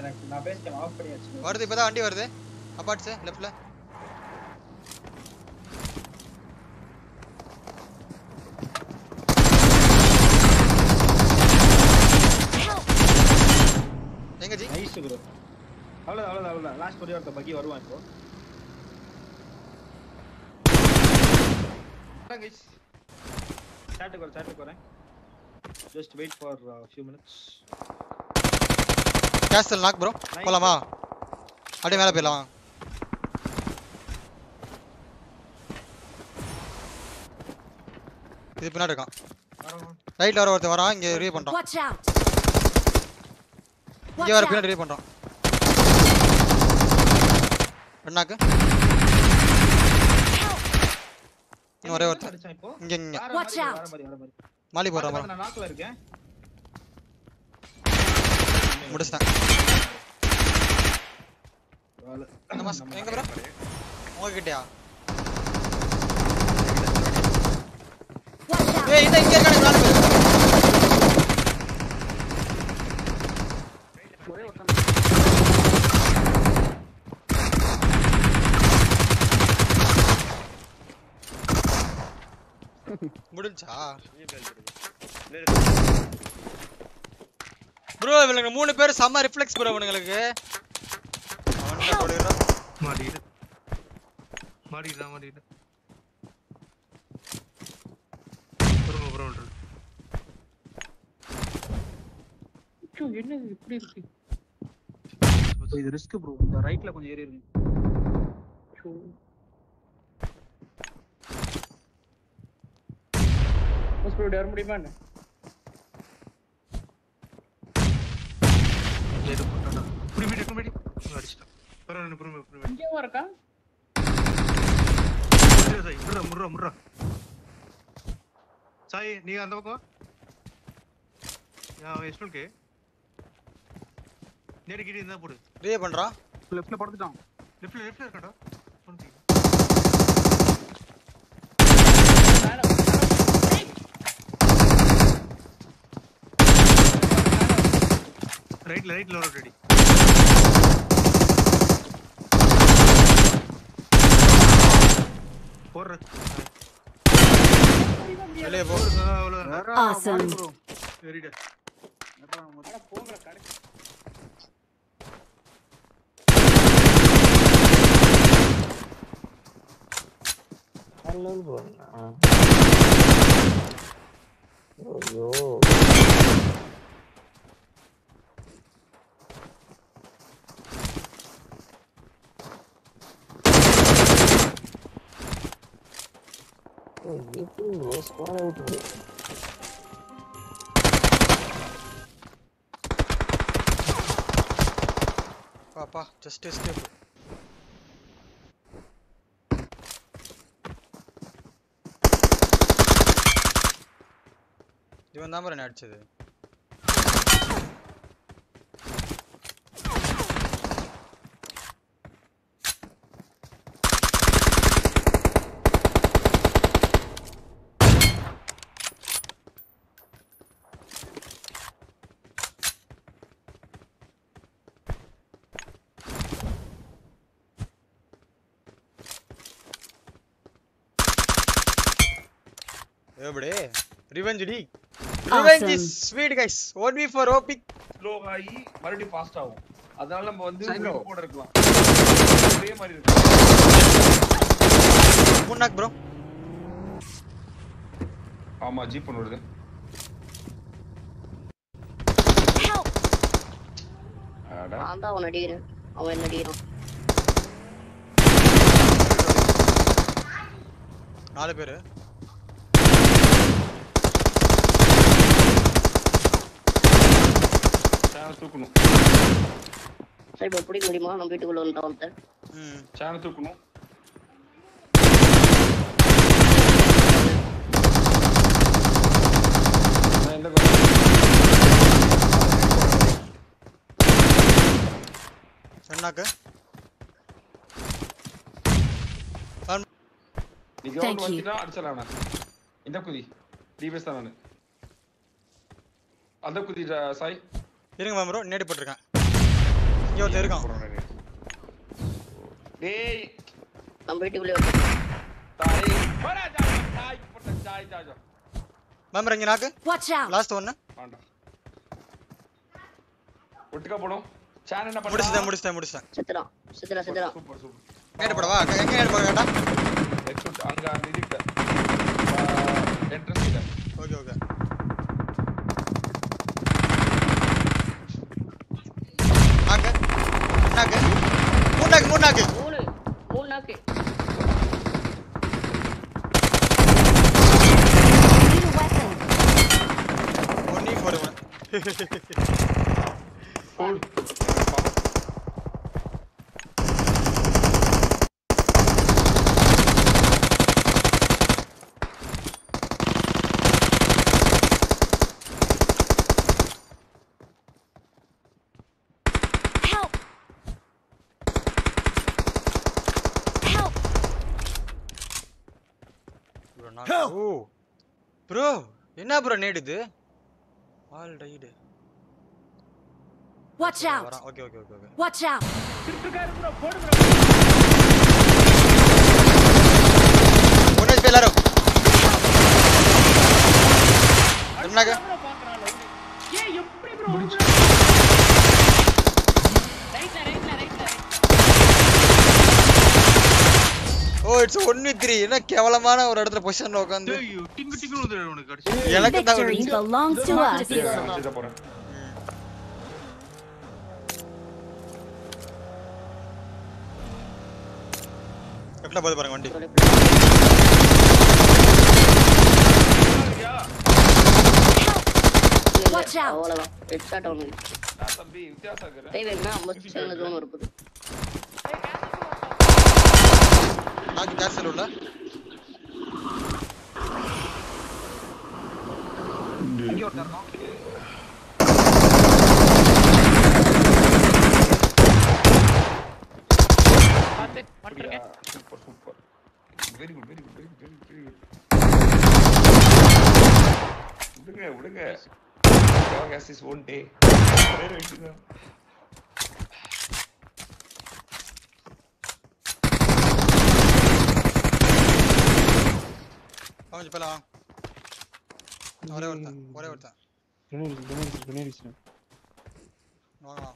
எனக்கு நான் base game of பண்ணி வச்சிருக்கேன் வருது இப்பதான் வண்டி வருது. அப்பாட்ஸ் லெஃப்ட்ல எங்க ஜி? நைஸ் ப்ரோ அவ்வளோ அவ்வளோ அவ்வளோ லாஸ்ட் ஒரே ஒருத்த பக்கி வருவான் இப்போ. சாட்டுக்கு வரேன் சாட்டுக்கு வரேன். Just wait for few minutes castle knock bro போலாமா? அப்படியே மேலே போயிடலாம். இது பின்னாடி இருக்கான். ரைட்ல வர ஒருத்தன் வரான் இங்க ரிவ்யூ பண்றான்! இங்க வர! பின்னாடி ரிவ்யூ பண்றான். ரெண்டாக்கு இன்னும் ஒரே இப்போ. இங்க இங்க. மாலி நான் நாக்குல இருக்கேன். நமஸ் எங்க ப்ரோ உங்ககிட்டயா! ஏய் இந்த இங்க இருக்கானே நாலு பேர் ஒரே ஒருத்தன் முடிஞ்சா ப்ரோ இவனுக்கு மூணு பேர் செம்ம ரிஃப்ளெக்ஸ் ப்ரோ இவனுங்களுக்கு. அவன்கிட்ட போடுகிறான் மாடிடு மாடிடா மாடிடா புறமா என்னது இப்படி இருக்கு? இது ரிஸ்க் ப்ரோ இந்த ரைட்ல கொஞ்சம் ஏறி இருக்கு. வர முடியுமா என்ன? ஏதோ போட்டாடா புடி புடி அடிச்சிட்டான் பரவாயில்ல புறமா புறமா இங்கேவா இருக்கா சாய் முர்ரா முர்ரா முர்ரா சாய் நீ அந்த பக்கம் அவன் எஸ்டோன்கே நேரு கிட்ட இருந்தா போடு ரிவ்யூ பண்றான் லெஃப்ட்ல படுத்துட்டான் லெஃப்ட்ல லெஃப்ட்ல இருக்காடா ஒன்று மேல மேல. ஏய். ரைட்ல ரைட்ல வர ரெடி போடுற வெளியே போ. Bro. வெரிடா அட போங்கடா, கடை. ஐயோ எப்படி ப்ரோ ஸ்குவாட் அவுட் பாப்பா ஜஸ்ட் எஸ்கேப் இவன் தான் என்ன அடிச்சது. எப்படி revenge D revenge is sweet guys one v four OP slow ஆகி மறுபடியும் ஃபாஸ்ட் ஆகும். அதனால நம்ம வந்து. கூட இருக்கலாம். ஒரே மாதிரி இருக்கு முன்னாக் ப்ரோ ஆமா ஜீப் ஒன்று வருது. நான் தான் அவன் அடிக்கிறேன். அவன் என்ன அடிக்கிறான்? நாலு பேர். சேனை தூக்கணும். சரி இப்போ பிடிக்க முடியுமா? நம்ம வீட்டுக்குள்ள வந்துட்டான் ஒருத்தன் ம். சேனை தூக்கணும். ரெண்டாக்கு நீ கிரவுண்ட். வந்துட்டா அடிச்சலாம் நான் இந்த குதி. டிபிஎஸ் தான் நான். அந்த குதி சாய். இருங்க மேம் ப்ரோ நேடி போட்டிருக்கேன். இங்க ஒருத்தன் இருக்கான். டேய். நம்ம வீட்டுக்குள்ளே வந்து தாய். போடா ஜாய் ஜாய் போட்ட ஜாய் மெம்பர் இங்க நாக்கு. Watch out! லாஸ்ட் ஒன்னு வேண்டாம் ஒட்டுக்கா போடும். சேன் என்ன பண்ணா முடிச்சிட்டேன் முடிச்சிட்டேன் முடிச்சிட்டேன். செத்துறான் செத்துறான் செத்துறான். Super super. கேட்டு போடவா? எங்க கேட்டு போட கேட்டா? எக்ஸூட் அங்க அந்த இதுக்கிட்ட என்ட்ரன்ஸ் கிட்ட ஓகே ஓகே நாக்கு நாக்கு மூணு நாக்கு மூணு நாக்கு மூணு மூணு நாக்கு Need a weapon. ஒன்னி போடு ஒன்று ஹோல் Help! Help! Bro oh. Bro என்ன ப்ரோ நேடுது ஆல் ரைடு Watch out! வரான். Okay okay okay okay Watch out! ஒன்னு ஹெச்பி எல்லாரும். என்னங்க oh it's one with three என்ன கேவலமான ஒரு இடத்துல பொசிஷன்ல உட்காந்து எனக்கு தான் லெஃப்ட்ல போது பாருங்க வண்டி. Out. அவ்வளோதான் ஹெட் ஷாட் நான் தம்பி வித்தியாசம் இருக்கிறேன் கை வைக்கனா ஐம்பது சின்ன ஜோன் இருக்குது நாக்கு கேஸ் உள்ள இங்கே ஒருத்தர் இருக்கான் அப்படியா super super very good very good very good very good very good விடுங்க விடுங்க God has his own day ஒரே வயசு தான் அவன் இப்ப வா ஒரே ஒருத்தன் ஒரே ஒருத்தன் வாங்க